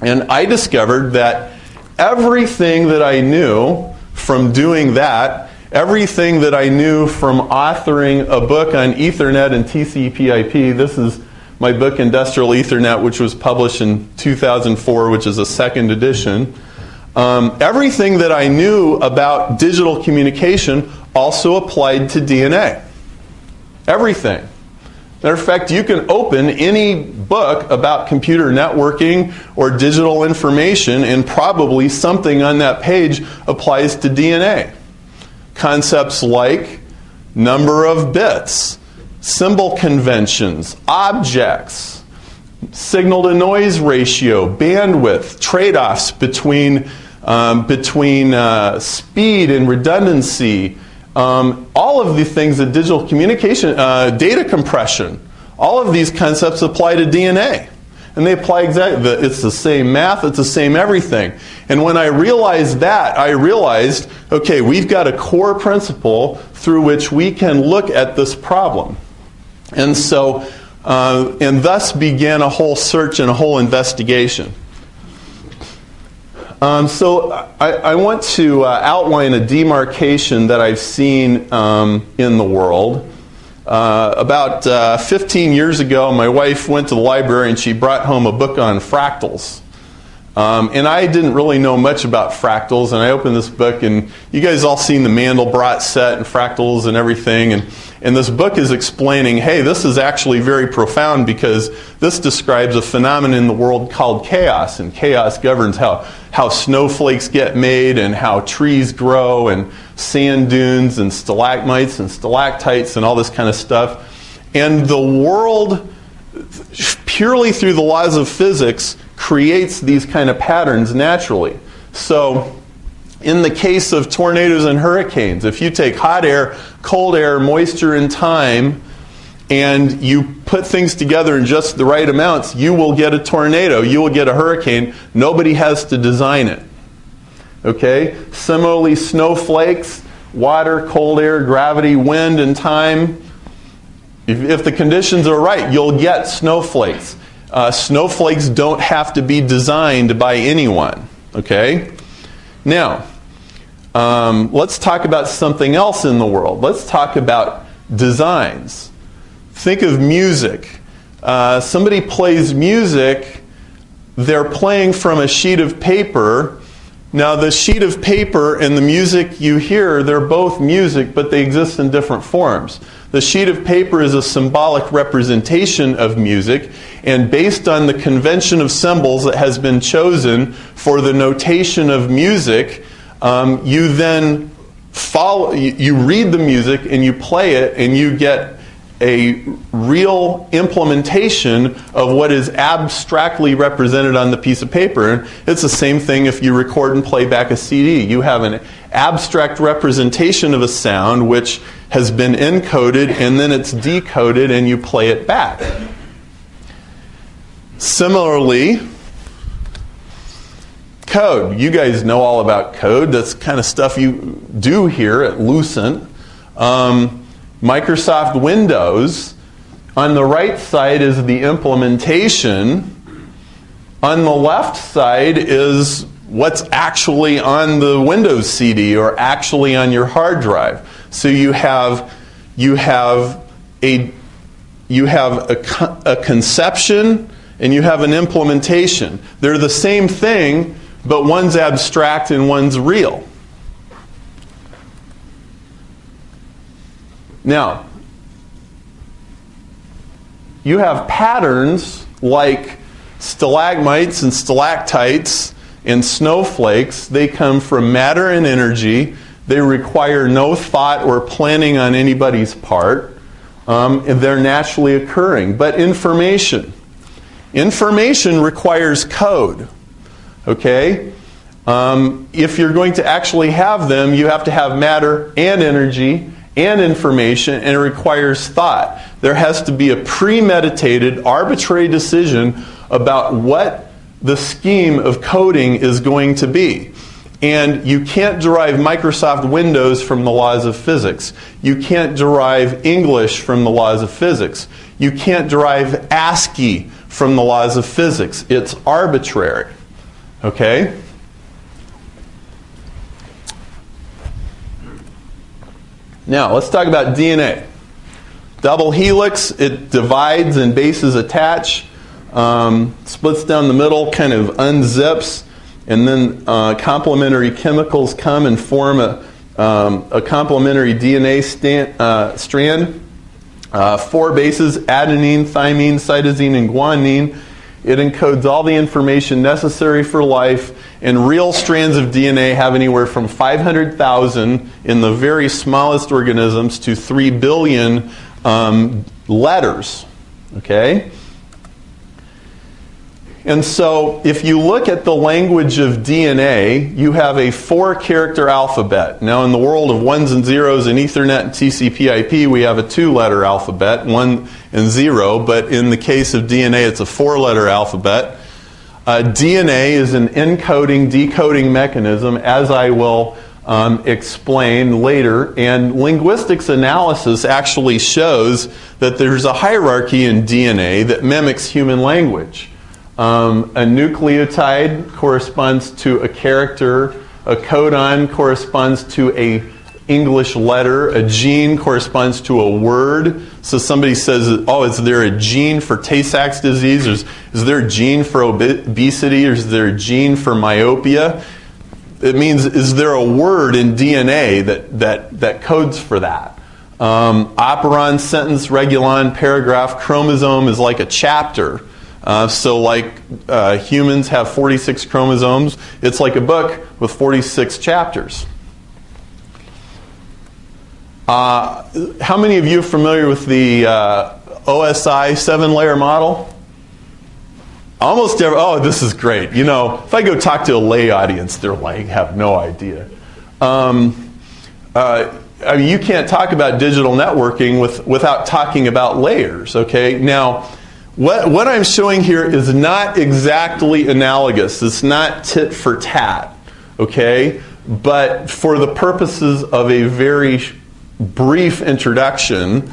And I discovered that everything that I knew from doing that, everything that I knew from authoring a book on Ethernet and TCP/IP, this is my book Industrial Ethernet, which was published in 2004, which is a second edition. Um, everything that I knew about digital communication also applied to DNA. Everything. Matter of fact, you can open any book about computer networking or digital information, and probably something on that page applies to DNA. Concepts like number of bits, symbol conventions, objects, signal to noise ratio, bandwidth, trade offs between, um, between uh, speed and redundancy, um, all of the things that digital communication, uh, data compression, all of these concepts apply to DNA. And they apply exactly, it's the same math, it's the same everything. And when I realized that, I realized, okay, we've got a core principle through which we can look at this problem. And so, uh, and thus began a whole search and a whole investigation. Um, so I, I, want to uh, outline a demarcation that I've seen um, in the world. Uh, about uh, 15 years ago, my wife went to the library and she brought home a book on fractals. Um, and I didn't really know much about fractals, and I opened this book, and you guys all seen the Mandelbrot set and fractals and everything. And, and this book is explaining hey, this is actually very profound because this describes a phenomenon in the world called chaos, and chaos governs how, how snowflakes get made, and how trees grow, and sand dunes, and stalagmites, and stalactites, and all this kind of stuff. And the world, purely through the laws of physics, creates these kind of patterns naturally. So, in the case of tornadoes and hurricanes, if you take hot air, cold air, moisture, and time, and you put things together in just the right amounts, you will get a tornado, you will get a hurricane. Nobody has to design it. Okay? Similarly, snowflakes, water, cold air, gravity, wind, and time. If, if the conditions are right, you'll get snowflakes. Uh, snowflakes don't have to be designed by anyone. Okay? Now, um, let's talk about something else in the world. Let's talk about designs. Think of music. Uh, somebody plays music, they're playing from a sheet of paper. Now, the sheet of paper and the music you hear, they're both music, but they exist in different forms. The sheet of paper is a symbolic representation of music, and based on the convention of symbols that has been chosen for the notation of music, um, you then follow, you read the music and you play it, and you get a real implementation of what is abstractly represented on the piece of paper. It's the same thing if you record and play back a CD. You have an abstract representation of a sound which has been encoded and then it's decoded and you play it back. Similarly, code. You guys know all about code. That's kind of stuff you do here at Lucent. Um, Microsoft Windows, on the right side is the implementation. On the left side is what's actually on the Windows CD or actually on your hard drive. So you have you have a you have a, a conception and you have an implementation. They're the same thing, but one's abstract and one's real. Now, you have patterns like stalagmites and stalactites and snowflakes. They come from matter and energy. They require no thought or planning on anybody's part. Um, they're naturally occurring. But information. Information requires code. Okay? Um, if you're going to actually have them, you have to have matter and energy and information, and it requires thought. There has to be a premeditated, arbitrary decision about what the scheme of coding is going to be. And you can't derive Microsoft Windows from the laws of physics. You can't derive English from the laws of physics. You can't derive ASCII from the laws of physics. It's arbitrary. Okay? Now, let's talk about DNA. Double helix, it divides and bases attach, um, splits down the middle, kind of unzips, and then uh, complementary chemicals come and form a, um, a complementary DNA stand, uh, strand. Uh, four bases adenine, thymine, cytosine, and guanine. It encodes all the information necessary for life, and real strands of DNA have anywhere from 500,000 in the very smallest organisms to 3 billion um, letters. Okay? And so, if you look at the language of DNA, you have a four character alphabet. Now, in the world of ones and zeros in Ethernet and TCP IP, we have a two letter alphabet, one and zero, but in the case of DNA, it's a four letter alphabet. Uh, DNA is an encoding decoding mechanism, as I will um, explain later. And linguistics analysis actually shows that there's a hierarchy in DNA that mimics human language. Um, a nucleotide corresponds to a character, a codon corresponds to a English letter, a gene corresponds to a word. So somebody says, "Oh, is there a gene for Tay-Sachs disease? Or is, is there a gene for obesity? Or is there a gene for myopia?" It means, is there a word in DNA that that that codes for that? Um, operon, sentence, regulon, paragraph, chromosome is like a chapter. Uh, so, like uh, humans have 46 chromosomes, it's like a book with 46 chapters. Uh, how many of you are familiar with the uh, OSI seven layer model? Almost every, oh, this is great. You know, if I go talk to a lay audience, they're like, have no idea. Um, uh, I mean, you can't talk about digital networking with, without talking about layers, okay? Now, what, what I'm showing here is not exactly analogous. It's not tit for tat, okay? But for the purposes of a very brief introduction,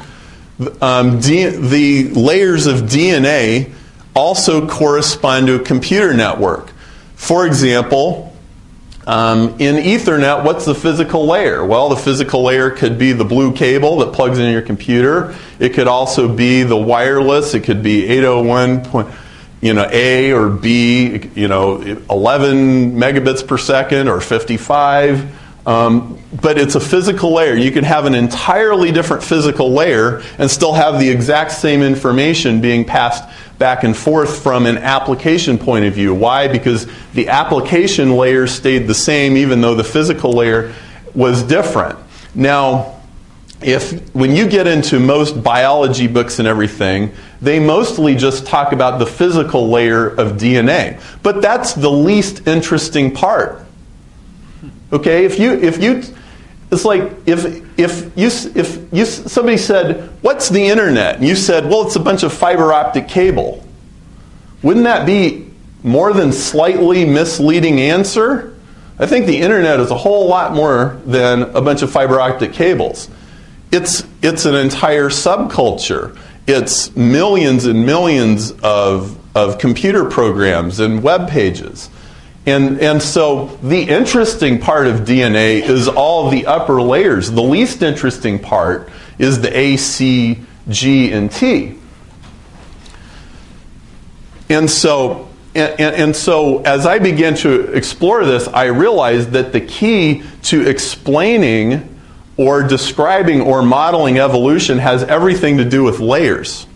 um, the layers of DNA also correspond to a computer network. For example, um, in Ethernet, what's the physical layer? Well, the physical layer could be the blue cable that plugs into your computer. It could also be the wireless. It could be 801. Point, you know, A or B, you know, 11 megabits per second or 55. Um, but it's a physical layer. You can have an entirely different physical layer and still have the exact same information being passed back and forth from an application point of view. Why? Because the application layer stayed the same even though the physical layer was different. Now, if when you get into most biology books and everything, they mostly just talk about the physical layer of DNA. But that's the least interesting part. Okay, if you if you it's like if if you if you somebody said, "What's the internet?" and you said, "Well, it's a bunch of fiber optic cable." Wouldn't that be more than slightly misleading answer? I think the internet is a whole lot more than a bunch of fiber optic cables. It's it's an entire subculture. It's millions and millions of of computer programs and web pages. And, and so the interesting part of DNA is all the upper layers. The least interesting part is the A, C, G, and T. And so, and, and, so as I began to explore this, I realized that the key to explaining or describing or modeling evolution has everything to do with layers.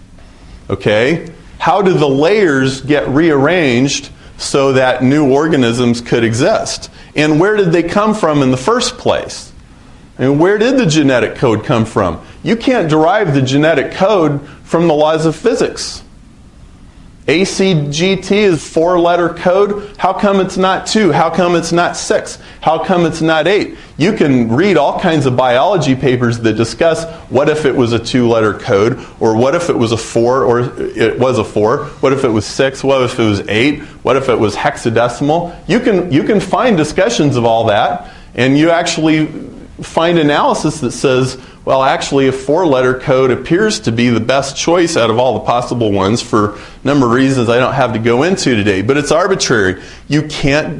Okay? How do the layers get rearranged so that new organisms could exist. And where did they come from in the first place? And where did the genetic code come from? You can't derive the genetic code from the laws of physics. ACGT is four letter code. How come it's not two? How come it's not six? How come it's not eight? You can read all kinds of biology papers that discuss what if it was a two letter code, or what if it was a four, or it was a four, what if it was six, what if it was eight, what if it was hexadecimal. You can, you can find discussions of all that, and you actually find analysis that says, well, actually, a four letter code appears to be the best choice out of all the possible ones for a number of reasons I don't have to go into today. But it's arbitrary. You can't